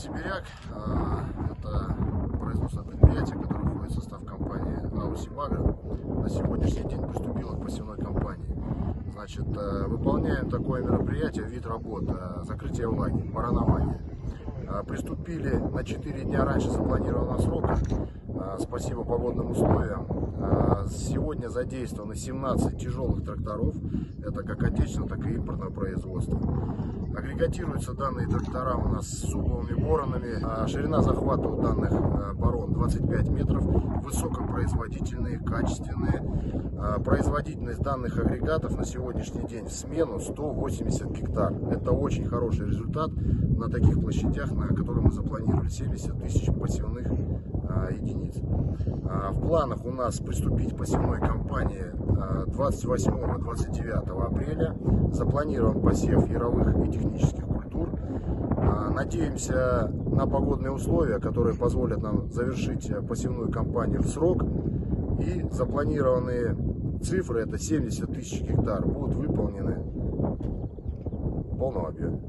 Сибиряк а, – это производственное предприятие, которое входит в состав компании Аусимагро. На сегодняшний день приступило к посевной кампании. Значит, э, выполняем такое мероприятие, вид работы, э, закрытие влаги, баранование. Э, приступили на 4 дня раньше запланированного срока, спасибо погодным условиям. Сегодня задействованы 17 тяжелых тракторов, это как отечественное, так и импортное производство. Агрегатируются данные трактора у нас с угловыми боронами. Ширина захвата у данных борон 25 метров, высокопроизводительные, качественные. Производительность данных агрегатов на сегодняшний день в смену 180 гектар. Это очень хороший результат на таких площадях, на которые мы запланировали 70 тысяч посевных единиц. В планах у нас приступить посевной кампании 28-29 апреля. Запланирован посев яровых и технических. Надеемся на погодные условия, которые позволят нам завершить посевную кампанию в срок. И запланированные цифры, это 70 тысяч гектар, будут выполнены в полном объеме.